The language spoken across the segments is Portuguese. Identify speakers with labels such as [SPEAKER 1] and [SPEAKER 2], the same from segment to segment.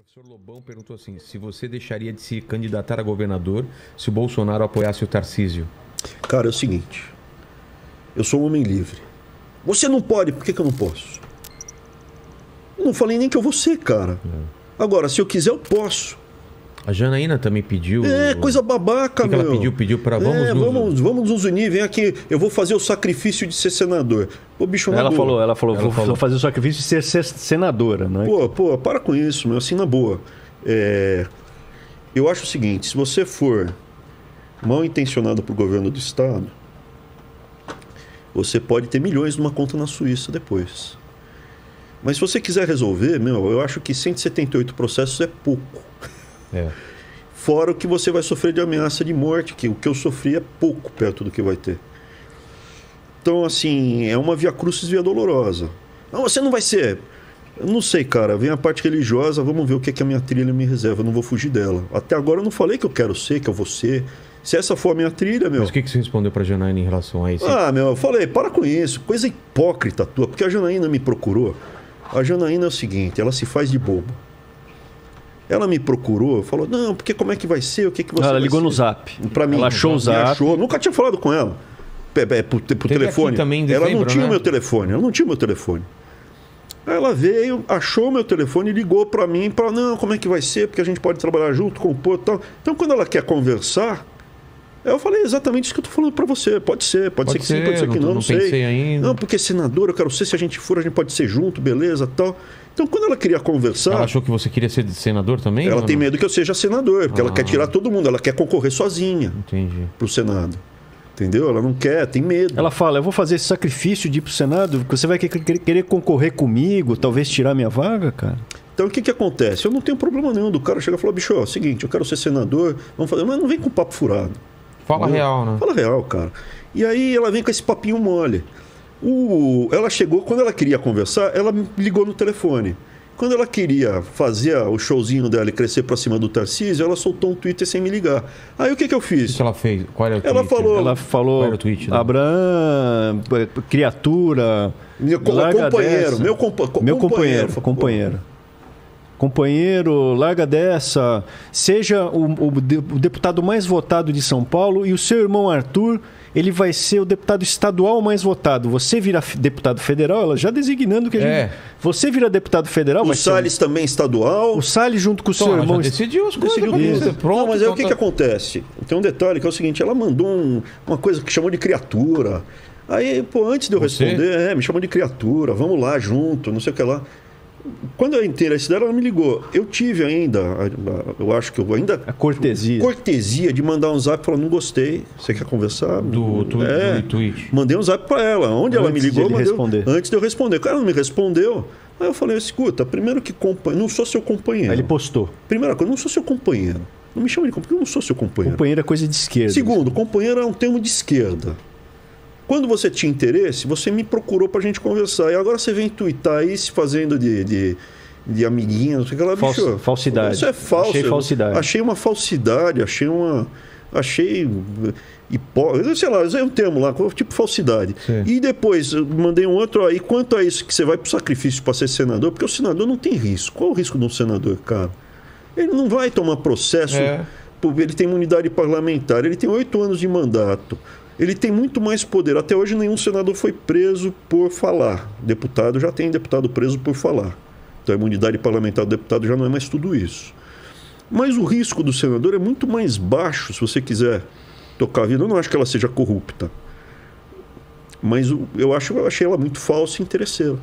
[SPEAKER 1] professor Lobão perguntou assim: se você deixaria de se candidatar a governador se o Bolsonaro apoiasse o Tarcísio?
[SPEAKER 2] Cara, é o seguinte. Eu sou um homem livre. Você não pode, por que, que eu não posso? Eu não falei nem que eu vou ser, cara.
[SPEAKER 1] É.
[SPEAKER 2] Agora, se eu quiser, eu posso.
[SPEAKER 1] A Janaína também pediu.
[SPEAKER 2] É, coisa babaca,
[SPEAKER 1] que
[SPEAKER 2] meu.
[SPEAKER 1] ela pediu? Pediu pra vamos
[SPEAKER 2] é,
[SPEAKER 1] nos-
[SPEAKER 2] vamos, vamos nos unir, vem aqui. Eu vou fazer o sacrifício de ser senador. Pô, bicho,
[SPEAKER 3] Ela falou, ela falou,
[SPEAKER 1] Ela
[SPEAKER 3] vou
[SPEAKER 1] falou.
[SPEAKER 3] fazer o sacrifício de ser, ser senadora, não é?
[SPEAKER 2] Pô, pô, para com isso, meu, assim na boa. É, eu acho o seguinte, se você for mal intencionado pro governo do estado, você pode ter milhões numa conta na Suíça depois. Mas se você quiser resolver, meu, eu acho que 178 processos é pouco.
[SPEAKER 1] É.
[SPEAKER 2] Fora o que você vai sofrer de ameaça de morte, que o que eu sofri é pouco perto do que vai ter. Então, assim, é uma via crucis via dolorosa. Não, você não vai ser. Eu não sei, cara. Vem a parte religiosa, vamos ver o que, é que a minha trilha me reserva. Eu não vou fugir dela. Até agora eu não falei que eu quero ser, que eu vou ser. Se essa for a minha trilha, meu.
[SPEAKER 1] Mas o que, que você respondeu pra Janaína em relação a isso?
[SPEAKER 2] Ah, meu, eu falei, para com isso. Coisa hipócrita tua. Porque a Janaína me procurou. A Janaína é o seguinte, ela se faz de boba. Ela me procurou, falou, não, porque como é que vai ser? O que, que você
[SPEAKER 3] Ela
[SPEAKER 2] vai
[SPEAKER 3] ligou
[SPEAKER 2] ser?
[SPEAKER 3] no zap.
[SPEAKER 2] Pra mim.
[SPEAKER 3] Ela achou o zap.
[SPEAKER 2] Achou. Nunca tinha falado com ela. Pe- Por, por telefone.
[SPEAKER 1] também
[SPEAKER 2] ela não tinha o
[SPEAKER 1] né?
[SPEAKER 2] meu telefone. Ela não tinha o meu telefone. Aí ela veio, achou o meu telefone e ligou pra mim para não, como é que vai ser? Porque a gente pode trabalhar junto, compor e tal. Então, quando ela quer conversar, eu falei exatamente isso que eu tô falando pra você. Pode ser, pode,
[SPEAKER 1] Pode
[SPEAKER 2] ser que sim,
[SPEAKER 1] ser,
[SPEAKER 2] pode ser que
[SPEAKER 1] não-
[SPEAKER 2] não, não,
[SPEAKER 1] não
[SPEAKER 2] sei.
[SPEAKER 1] pensei ainda.
[SPEAKER 2] Não, porque senador, eu quero ser, se a gente for, a gente pode ser junto, beleza, tal. Então, quando ela queria conversar,
[SPEAKER 1] Ela achou que você queria ser senador também?
[SPEAKER 2] ela tem
[SPEAKER 1] não?
[SPEAKER 2] medo que eu seja senador, porque ela
[SPEAKER 1] Ah.
[SPEAKER 2] quer tirar todo mundo, ela quer concorrer sozinha
[SPEAKER 1] Entendi.
[SPEAKER 2] pro Senado. Entendeu? Ela não quer, tem medo.
[SPEAKER 3] Ela fala, eu vou fazer esse sacrifício de ir pro Senado, porque você vai que- que- querer concorrer comigo, talvez tirar minha vaga, cara.
[SPEAKER 2] Então o que, que acontece? Eu não tenho problema nenhum do cara chegar e falar, bicho, ó, seguinte, eu quero ser senador, vamos fazer. Mas não vem com papo furado.
[SPEAKER 1] Fala
[SPEAKER 2] Entendeu?
[SPEAKER 1] real, né?
[SPEAKER 2] Fala real, cara. E aí ela vem com esse papinho mole. O... Ela chegou, quando ela queria conversar, ela me ligou no telefone. Quando ela queria fazer o showzinho dela e crescer pra cima do Tarcísio, ela soltou um Twitter sem me ligar. Aí o que, que eu
[SPEAKER 1] O
[SPEAKER 2] fiz?
[SPEAKER 1] que ela fez? Qual era o
[SPEAKER 2] Ela
[SPEAKER 1] Twitter?
[SPEAKER 2] falou-
[SPEAKER 3] Ela falou,
[SPEAKER 1] Qual era o tweet, né?
[SPEAKER 3] Abraão, eh, criatura,
[SPEAKER 2] Meu companheiro,
[SPEAKER 3] dessa.
[SPEAKER 2] meu compa- co-
[SPEAKER 3] meu
[SPEAKER 2] companheiro.
[SPEAKER 3] companheiro, companheiro. Companheiro, larga dessa. Seja o, o de- o deputado mais votado de São Paulo e o seu irmão Arthur, ele vai ser o deputado estadual mais votado. Você vira deputado federal, ela já designando que a gente.
[SPEAKER 1] É.
[SPEAKER 3] Você vira deputado federal,
[SPEAKER 2] O
[SPEAKER 3] ser
[SPEAKER 2] Salles também estadual.
[SPEAKER 3] o Salles junto com o
[SPEAKER 1] Então,
[SPEAKER 3] seu irmão.
[SPEAKER 1] decidiu as coisas.
[SPEAKER 2] Decidiu.
[SPEAKER 1] Pronto,
[SPEAKER 2] não, mas aí o que,
[SPEAKER 1] então
[SPEAKER 2] que
[SPEAKER 1] tá-
[SPEAKER 2] acontece? Tem um detalhe que é o seguinte: ela mandou um- uma coisa que chamou de criatura. Aí, pô, antes de eu
[SPEAKER 1] Você?
[SPEAKER 2] responder, é, me chamou de criatura, vamos lá junto, não sei o que lá. Quando eu entrei esse dela, ela me ligou. Eu tive ainda, eu acho que eu ainda.
[SPEAKER 3] A cortesia.
[SPEAKER 2] Cortesia de mandar um zap e falar: não gostei, você quer conversar?
[SPEAKER 1] Do, tu,
[SPEAKER 2] É.
[SPEAKER 1] do tweet.
[SPEAKER 2] Mandei um zap pra ela. Onde ela me
[SPEAKER 3] Antes
[SPEAKER 2] ligou, mandei-
[SPEAKER 3] responder.
[SPEAKER 2] antes de eu responder. O cara não me respondeu. Aí eu falei: escuta, primeiro que compa... não sou seu companheiro.
[SPEAKER 3] Aí ele postou.
[SPEAKER 2] Primeira coisa, não sou seu companheiro. Não me chama de companheiro, porque eu não sou seu companheiro.
[SPEAKER 3] Companheiro é coisa de esquerda.
[SPEAKER 2] Segundo, companheiro é um termo de esquerda. Quando você tinha interesse, você me procurou pra gente conversar. E agora você vem twittar aí se fazendo de, de, de amiguinha, não sei o que lá,
[SPEAKER 3] Fals-
[SPEAKER 2] bicho.
[SPEAKER 3] falsidade.
[SPEAKER 2] Isso é falso.
[SPEAKER 3] Achei falsidade.
[SPEAKER 2] Achei uma falsidade, achei uma. Achei. Hipó... Sei lá, usei um termo lá, tipo falsidade.
[SPEAKER 1] Sim.
[SPEAKER 2] E depois mandei um outro aí. Quanto a isso que você vai pro sacrifício para ser senador, porque o senador não tem risco. Qual o risco de um senador, cara? Ele não vai tomar processo.
[SPEAKER 1] É.
[SPEAKER 2] por- Ele tem imunidade parlamentar, ele tem oito anos de mandato. Ele tem muito mais poder. Até hoje nenhum senador foi preso por falar. Deputado já tem deputado preso por falar. Então a imunidade parlamentar do deputado já não é mais tudo isso. Mas o risco do senador é muito mais baixo se você quiser tocar a vida. Eu não acho que ela seja corrupta. Mas eu acho eu achei ela muito falsa e interesseira.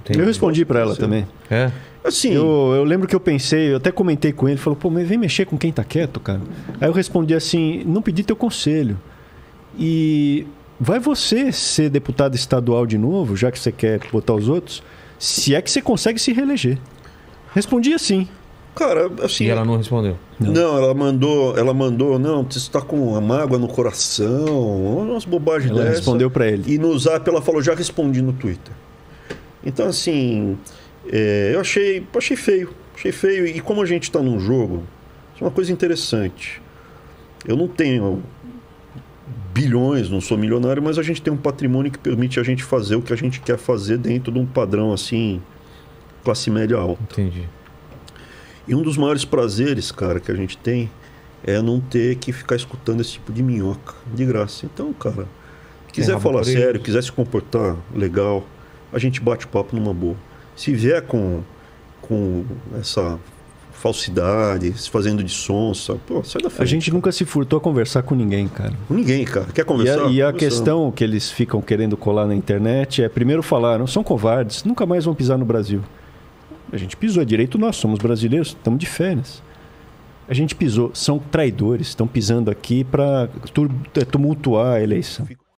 [SPEAKER 1] Entendi.
[SPEAKER 3] Eu respondi pra ela
[SPEAKER 2] Sim.
[SPEAKER 3] também.
[SPEAKER 1] É.
[SPEAKER 2] Assim,
[SPEAKER 3] Eu, eu lembro que eu pensei, eu até comentei com ele, ele falou, pô, mas vem mexer com quem tá quieto, cara. Aí eu respondi assim, não pedi teu conselho. E vai você ser deputado estadual de novo, já que você quer botar os outros, se é que você consegue se reeleger. Respondi assim.
[SPEAKER 2] cara, assim.
[SPEAKER 1] E ela não respondeu.
[SPEAKER 2] Não. ela mandou, ela mandou, não, você está com uma mágoa no coração, umas bobagens
[SPEAKER 3] Ela
[SPEAKER 2] dessa.
[SPEAKER 3] respondeu pra ele.
[SPEAKER 2] E no zap ela falou, já respondi no Twitter. Então, assim, é, eu achei, achei feio. Achei feio. E como a gente está num jogo, isso é uma coisa interessante. Eu não tenho bilhões, não sou milionário, mas a gente tem um patrimônio que permite a gente fazer o que a gente quer fazer dentro de um padrão assim, classe média alta.
[SPEAKER 1] Entendi.
[SPEAKER 2] E um dos maiores prazeres, cara, que a gente tem é não ter que ficar escutando esse tipo de minhoca de graça. Então, cara, quiser falar sério, quiser se comportar legal, a gente bate papo numa boa. Se vier com, com essa falsidade, se fazendo de sonsa, pô, sai da frente.
[SPEAKER 3] A gente nunca se furtou a conversar com ninguém, cara.
[SPEAKER 2] Com Ninguém, cara. Quer
[SPEAKER 3] E
[SPEAKER 2] conversar?
[SPEAKER 3] a, e a questão que eles ficam querendo colar na internet é: primeiro falaram, são covardes, nunca mais vão pisar no Brasil. A gente pisou, é direito nosso, somos brasileiros, estamos de férias. A gente pisou, são traidores, estão pisando aqui para tumultuar a eleição.